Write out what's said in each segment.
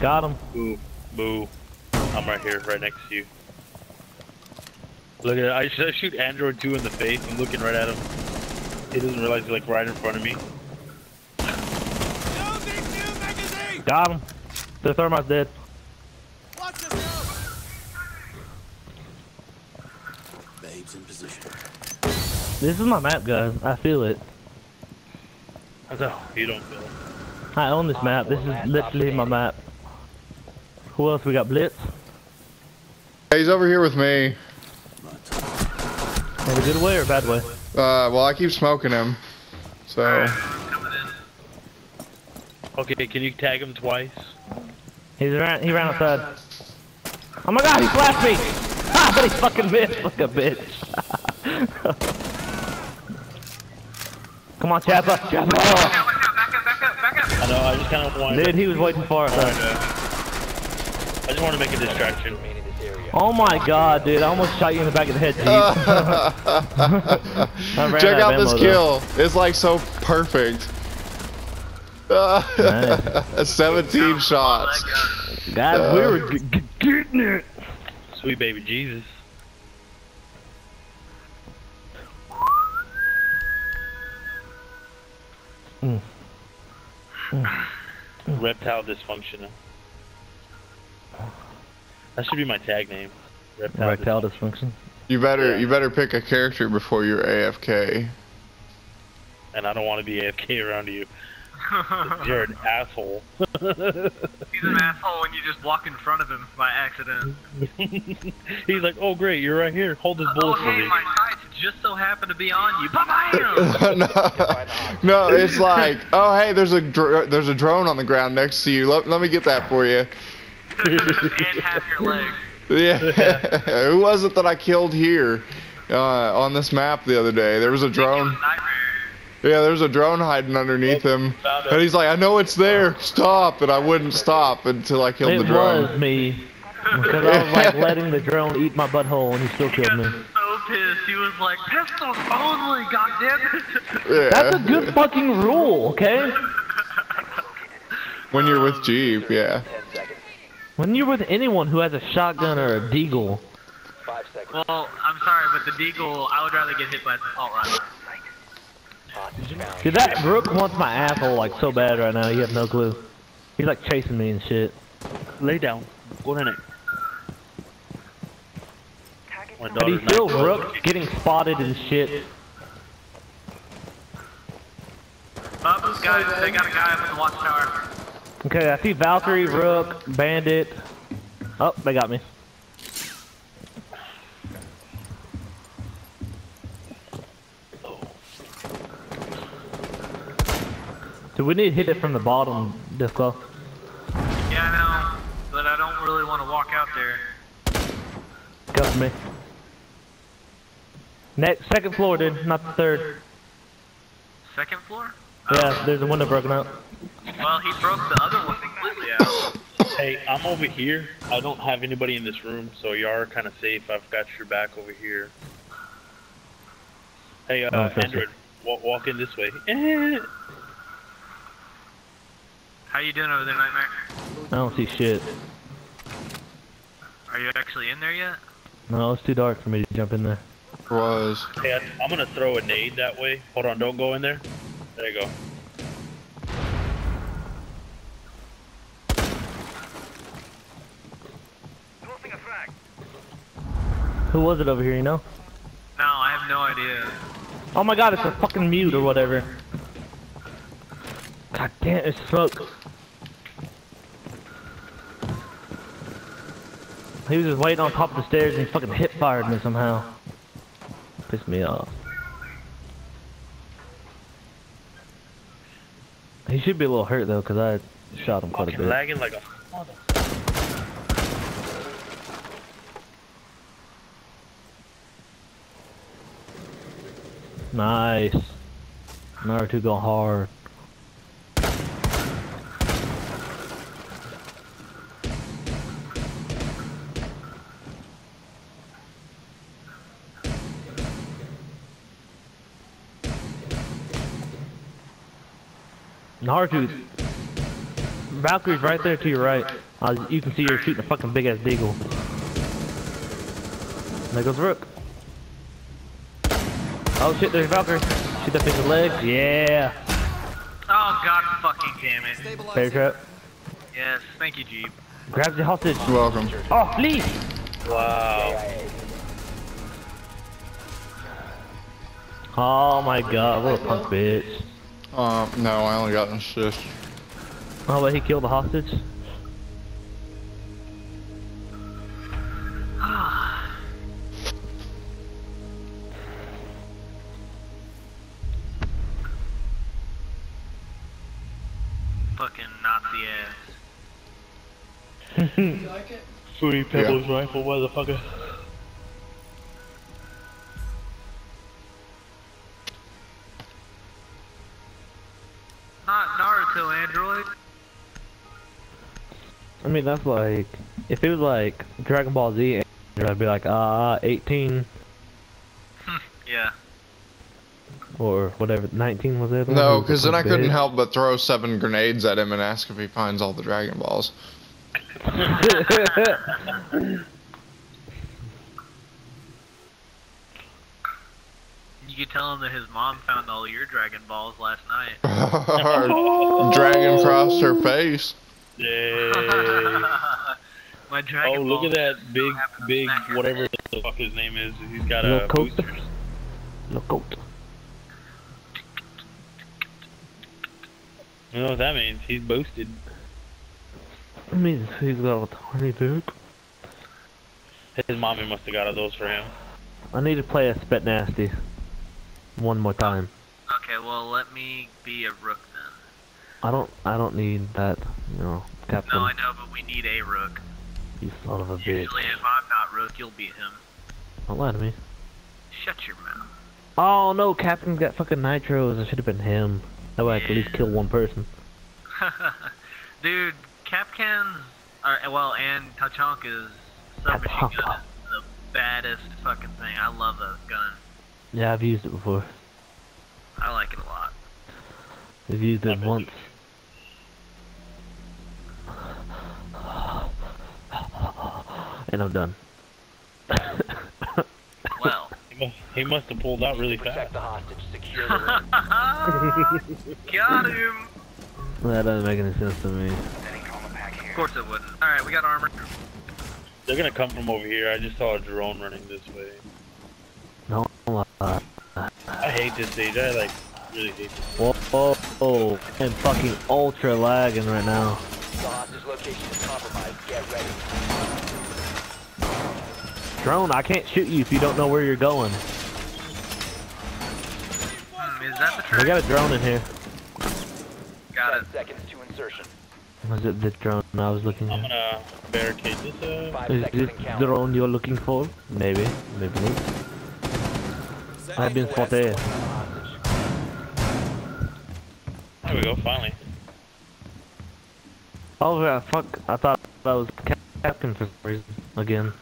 Got him. Boo. Boo. I'm right here, right next to you. Look at it. I should I shoot Android 2 in the face. I'm looking right at him. He doesn't realize he's like right in front of me. Got him. The thermite's dead. Babes in position. This is my map, guys. I feel it. No, you don't feel it. I own this map. This is literally my map. Who else we got? Blitz. He's over here with me. My time. In a good way or a bad way? Uh, well, I keep smoking him. So, Okay, can you tag him twice? He's ran. He ran outside. Oh my God! He flashed me. Ah, but he fucking missed like a bitch. Come on, Chappa. Chappa. I know, I just kind of wanted Dude, he was waiting for us. I just want to make a distraction. Oh my God, dude! I almost shot you in the back of the head, Chief. Check of out this ammo, though. kill. It's like so perfect. Nice. 17 shots. Oh God, we were uh. g- g- getting it. Sweet baby Jesus. Mm. Mm. Reptile dysfunctional. That should be my tag name. Reptile. Erectile dysfunction. You better Yeah. you better pick a character before you're AFK. And I don't want to be AFK around you. You're an asshole. He's an asshole when you just walk in front of him by accident. He's like, oh great, you're right here. Hold this Oh, bullet for hey, me. my sights just so happen to be on you. Bam! no, no, it's like, oh hey, there's a dr- there's a drone on the ground next to you. Let, let me get that for you. And half your leg. Yeah. Who was it that I killed here uh, on this map the other day? There was a drone. Nightmare. Yeah, there's a drone hiding underneath him, and he's like, I know it's there. Stop! And I wouldn't stop until I killed It the drone. It was me. Because I was like letting the drone eat my butthole and he still killed me. So pissed. He was like, pistols only, goddammit. Yeah. That's a good fucking rule, okay? When you're with Jeep, yeah. When you're with anyone who has a shotgun or a deagle, Five seconds. Well, I'm sorry, but the deagle, I would rather get hit by an assault rifle. dude, that Rook wants my asshole like so bad right now. You have no clue. He's like chasing me and shit. Lay down. Go in it. But he daughter's feels not- Rook getting spotted and shit. Up, guys, they got a guy up in the watchtower. Okay, I see Valkyrie, Rook, Bandit. Oh, they got me. Do we need to hit it from the bottom, Disco? Yeah, I know, but I don't really want to walk out there. Got me. Next, second floor, dude, not the third. Second floor? Yeah, there's a window broken out. Well, he broke the other one completely out. Hey, I'm over here. I don't have anybody in this room, so you are kind of safe. I've got your back over here. Hey, uh, Oh, Android, walk, walk in this way. How you doing over there, Nightmare? I don't see shit. Are you actually in there yet? No, it's too dark for me to jump in there. Was. Hey, I, I'm gonna throw a nade that way. Hold on, don't go in there. There you go. Who was it over here, you know? No, I have no idea. Oh my god, it's a fucking mute or whatever. God damn, it's smoke. He was just waiting on top of the stairs and he fucking hip fired me somehow. Pissed me off. He should be a little hurt though, cause I shot him quite a Fucking bit. lagging like a Nice. Naruto go hard. Naruto. Valkyrie's right there to your right. Uh, you can see you're shooting a fucking big ass deagle. There goes Rook. Oh shit, there's Valkyrie. Shoot that thing in the legs. Yeah. Oh god fucking damn it. Bear trap. Yes, thank you, Jeep. Grabs the hostage. You're welcome. Oh, please. Wow. Oh my god, what a punk bitch. Um, no, I only got an assist. Oh, but he killed the hostage? Fruity Pebbles rifle, motherfucker. Not Naruto android. I mean, that's like, if it was like Dragon Ball Z, I'd be like, ah, 18 Yeah. or whatever, 19 was it? No, because then the I couldn't help but throw seven grenades at him and ask if he finds all the Dragon Balls. You could tell him that his mom found all your Dragon Balls last night. Dragon crossed her face. Yay. My Dragon Oh, look at that big, big, whatever the fuck his name is. He's got Little a coat. boosters. Look out. You know what that means? He's boosted. I mean, he's got a tiny dick. His mommy must have got those for him. I need to play a Spit Nasty. One more time. Okay, well let me be a rook then. I don't, I don't need that, you know, Captain. No, I know, but we need a rook. You son of a bitch. Usually, if I'm not rook, you'll beat him. Don't lie to me. Shut your mouth. Oh no, Captain's got fucking nitros. It should have been him. That way I could at least kill one person. Dude, Kapkan, or, well, and Tachanka's submachine gun Tachanka. is the baddest fucking thing. I love that gun. Yeah, I've used it before. I like it a lot. I've used it once. And I'm done. Well. He must, he must have pulled out really Protect fast. the hostage. Secure the room. Got him! that doesn't make any sense to me. Of course it wouldn't. Alright, we got armor. They're gonna come from over here. I just saw a drone running this way. No lie. I hate this stage. I like really hate this. Whoa, whoa, whoa. I'm fucking ultra lagging right now. The hostage location is compromised. Get ready. Drone, I can't shoot you if you don't know where you're going. Hmm, is that the We got a drone in here. Got it. Ten seconds to insertion. Was it the drone I was looking I'm at? gonna barricade this uh Five Is seconds this and the drone you're looking for? Maybe, maybe not. I've been spotted. There we go, finally. Oh yeah, fuck! I thought that was Captain for some reason. Again,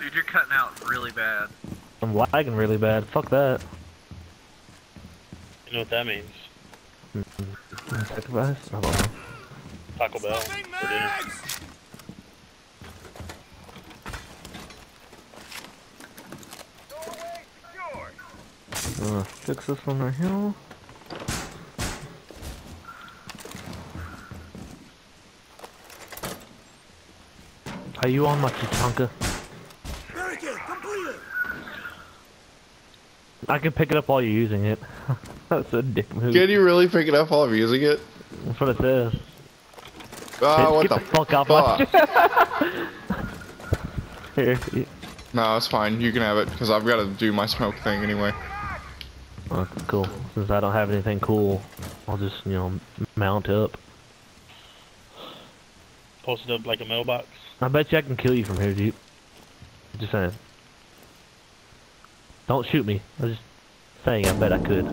Dude, you're cutting out really bad. I'm lagging really bad. Fuck that. You know what that means? Sacrifice? I don't know. Taco Bell for dinner. Uh, fix this one right here. Are you on my Chichanka? I can pick it up while you're using it. That's a dick move. Can you really pick it up while I'm using it? That's what it says. Ah, get what the the fuck off my Here. y- No, it's fine. You can have it because I've got to do my smoke thing anyway. Oh, cool. Since I don't have anything cool, I'll just, you know, mount up. Posted up like a mailbox. I bet you I can kill you from here, Jeep. Just saying. Don't shoot me. I was just saying I bet I could.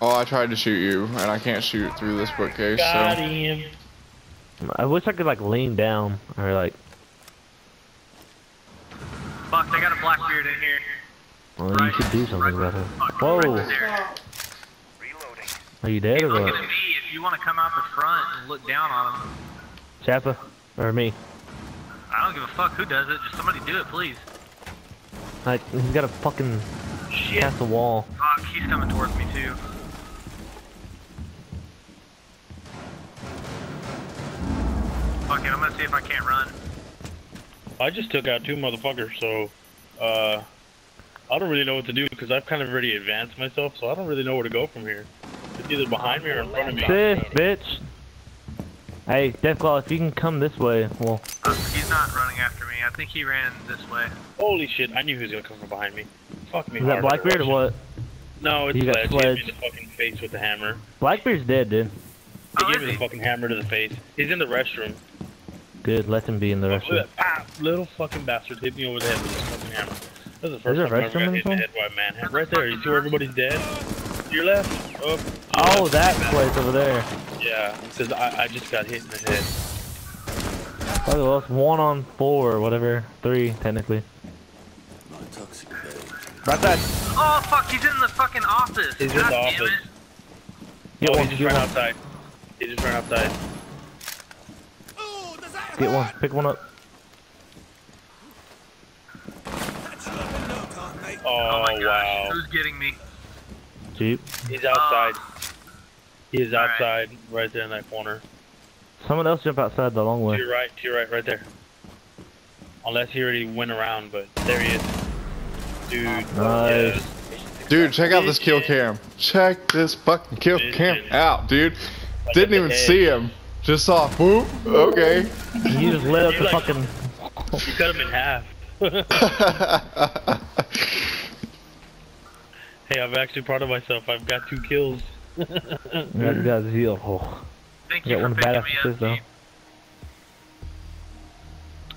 Oh, I tried to shoot you, and I can't shoot through this bookcase. Got So him. I wish I could like lean down or like Fuck, they got a Blackbeard in here. well, you should do something about it. Fuck, Whoa. right there. Are you dead or Looking what? at me, if you want to come out the front and look down on him. Chappa or me. I don't give a fuck who does it. Just somebody do it, please. Like he's got a fucking Shit. cast a wall. Fuck, he's coming towards me too. Fuck it, I'm gonna see if I can't run. I just took out two motherfuckers, so uh, I don't really know what to do because I've kind of already advanced myself, so I don't really know where to go from here. It's either behind me or in front of me. This bitch. Hey, Deathclaw, if you can come this way, well, Uh, he's not running after me. I think he ran this way. Holy shit! I knew he was gonna come from behind me. Fuck me. is that. Blackbeard or what? No, it's You got Sledge. He hit me in the fucking face with the hammer. Blackbeard's dead, dude. He Oh, gave is me the fucking hammer to the face. He's in the restroom. Good, let them be in the Look restroom. Ah, little fucking bastard hit me over the head with this fucking hammer. That's the Is first there a time I ever restroom got hit in the head by a manhunt. Right there. You see where everybody's dead? To your left. Up. Oh, that place over there. Yeah, because I, I just got hit in the head. Oh, well, it's one on four or whatever. Three, technically. Right side. Oh fuck, he's in the fucking office. He's in the office. it. Get oh, one, he just ran outside. He just ran outside. Get one. Pick one up. Oh, Oh my gosh, wow. who's getting me? Jeep. He's outside. Ah. He is outside, right there in that corner. Someone else jump outside the long To way. your right, to your right, right there. Unless he already went around, but there he is. Dude. Nice. yes. Dude, check out this kill cam. Check this fucking kill cam out, dude. Didn't even see him. Just saw, boop. Okay. You just lit up You the like- fucking. You cut him in half. hey, I'm actually proud of myself. I've got two kills. That guy's heal. Oh. Thank You you got for one picking badass me assist, up, though.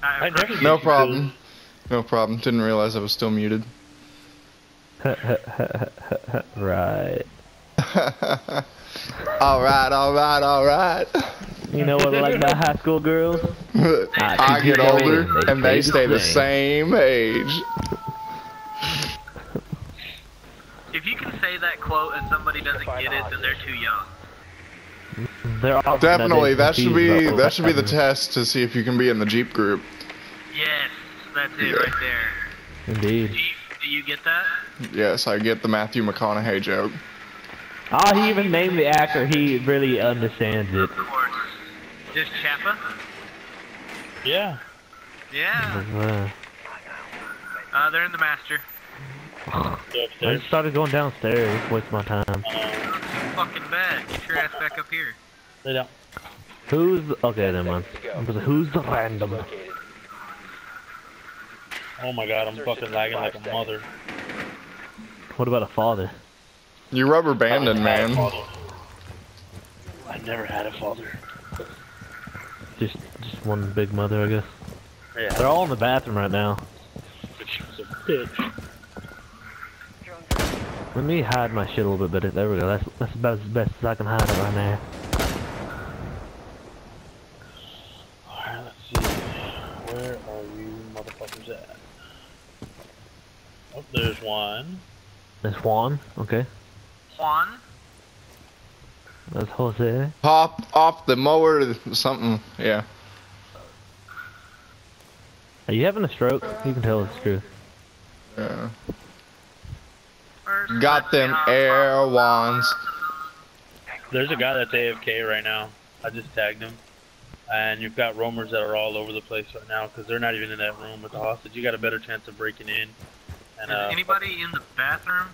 I I never no you problem. No problem. Didn't realize I was still muted. right. alright, alright, alright. You know what I like about high school girls? I get older and they stay the same age. If you can say that quote and somebody doesn't get it, then they're too young. They're all Definitely, that should be that should be the test to see if you can be in the Jeep group. Yes, that's it Yeah. right there. Indeed. Chief, do you get that? Yes, I get the Matthew McConaughey joke. Oh, he even named the actor. He really understands it. Of course. Just Chappa? Yeah. Yeah. Uh, they're in the master. I just started going downstairs. Waste my time. Too fucking bad. Get your ass back up here. lay down. Who's okay? Never mind. I was like, Who's the random? Oh my god, I'm fucking lagging like a mother. What about a father? You rubber banding, man. I never had a father. Just, just one big mother, I guess. Yeah. They're all in the bathroom right now. But she was a bitch. Let me hide my shit a little bit better. There we go. That's that's about as best as I can hide it right now. Alright, let's see. Where are you motherfuckers at? Oh, there's one. That's Juan. Okay. Juan? That's Jose. Pop off the mower, something. Yeah. Are you having a stroke? You can tell it's true. yeah. Got them air wands. There's a guy that's AFK right now. I just tagged him. And you've got roamers that are all over the place right now because they're not even in that room with the hostage. You got a better chance of breaking in. And Is uh, anybody in the bathroom?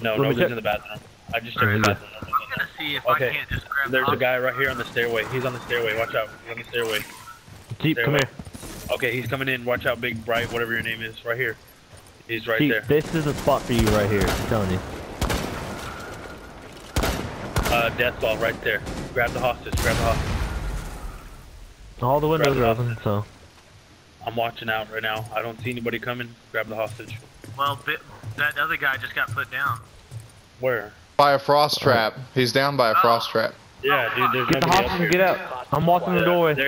no, Let me nobody's in the bathroom. I just checked Alright, the bathroom. I'm gonna see if Okay. I can't just grab There's a guy right here on the stairway. He's on the stairway. Watch out. He's on the stairway. Jeep, come here. Okay, he's coming in. Watch out, Big Bright, whatever your name is. Right here. He's right Jeep, there. this is a spot for you right here. I'm telling you. Uh, death ball right there. Grab the hostage. Grab the hostage. All the windows are open, so. I'm watching out right now. I don't see anybody coming. Grab the hostage. Well, that other guy just got put down. Where? By a frost trap. He's down by a frost oh. trap. Yeah, dude. There's Get the nobody up hostage and get out. I'm walking the doorway. There